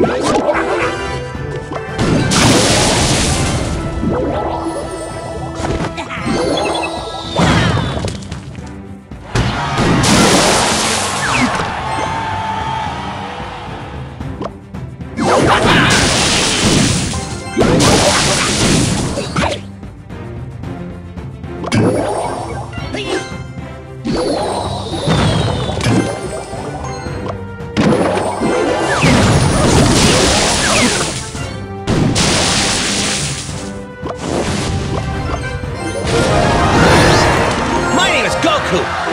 Yeah. 刻。